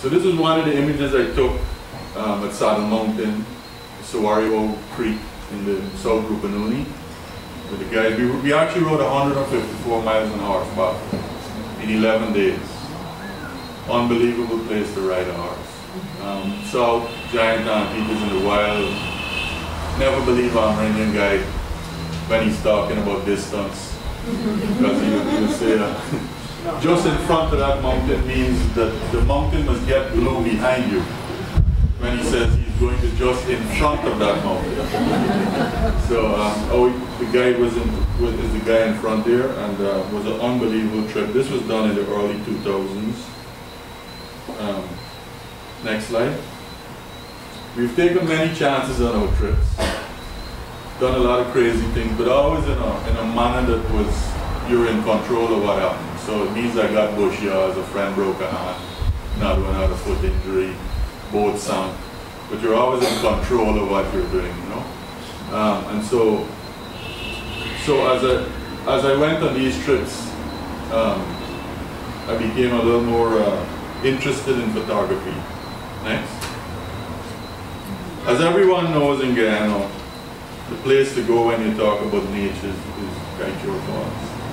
So this is one of the images I took um, at Saddle Mountain, Sawario Creek in the South Rupununi with the guys. We, we actually rode 154 miles an hour about in 11 days. Unbelievable place to ride a horse. Um, saw giant anteaters in the wild. Never believe I'm an Indian guy when he's talking about distance because he, he would say that just in front of that mountain means that the mountain must get blue behind you when he says he's going to just in front of that mountain. so um, oh, the guy was in was, is the guy in front there and uh, was an unbelievable trip. This was done in the early 2000s. Um, next slide. We've taken many chances on our trips. Done a lot of crazy things, but always in a, in a manner that was, you're in control of what happened. So it means I got bush yards, a friend broke a hand, another one had a foot injury, both sank. But you're always in control of what you're doing, you know? Um, and so, so as I, as I went on these trips, um, I became a little more uh, interested in photography. Next. As everyone knows in Guyana, the place to go when you talk about nature is, is Falls.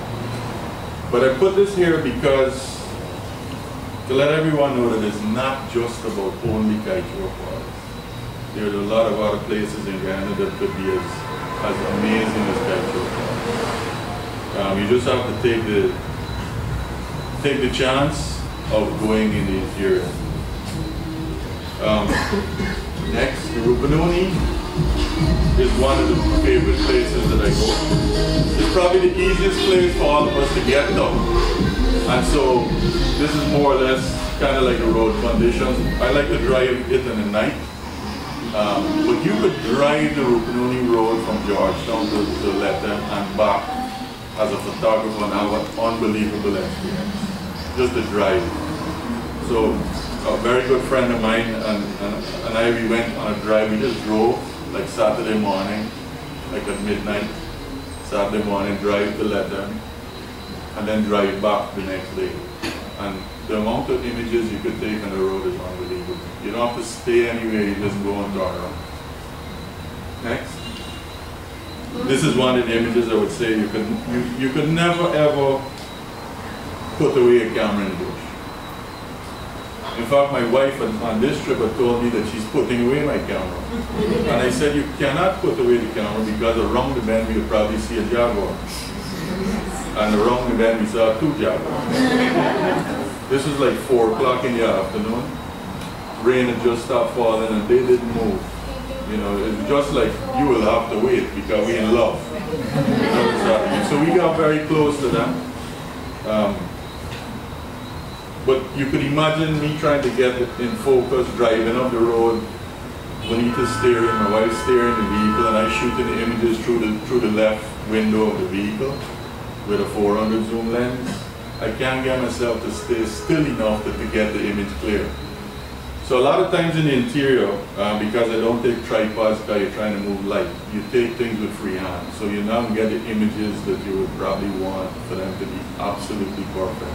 But I put this here because to let everyone know that it's not just about only Kaieteur Falls. There are a lot of other places in Guyana that could be as, as amazing as Kaieteur Falls. Um, you just have to take the take the chance of going in the interior. Um, next, the Rupununi is one of the favorite places that I go. It's probably the easiest place for all of us to get to. And so this is more or less kind of like a road conditions. I like to drive it in the night. Um, but you could drive the Rupununi Road from Georgetown to, to Lethem and back as a photographer and have an unbelievable experience. Just to drive. So a very good friend of mine and, and, and I, we went on a drive, we just drove like Saturday morning, like at midnight, Saturday morning, drive to Lethem, and then drive back the next day. And the amount of images you could take on the road is unbelievable. You don't have to stay anywhere, you just go and turn around. Next. This is one of the images I would say you could, you, you could never ever put away a camera in the bush. In fact, my wife on, this trip had told me that she's putting away my camera. and I said, you cannot put away the camera because around the bend we'll probably see a jaguar. And around the bend we saw two jaguars. this was like 4 o'clock in the afternoon. Rain had just stopped falling and they didn't move. You know, it's just like you will have to wait because we're in love. so we got very close to them. Um, but you could imagine me trying to get in focus, driving up the road, Bonita's steering, my wife's steering the vehicle, and I shooting the images through the through the left window of the vehicle with a 400 zoom lens. I can't get myself to stay still enough to, to get the image clear. So a lot of times in the interior, uh, because I don't take tripods because you're trying to move light, you take things with free hand. So you now get the images that you would probably want for them to be absolutely perfect.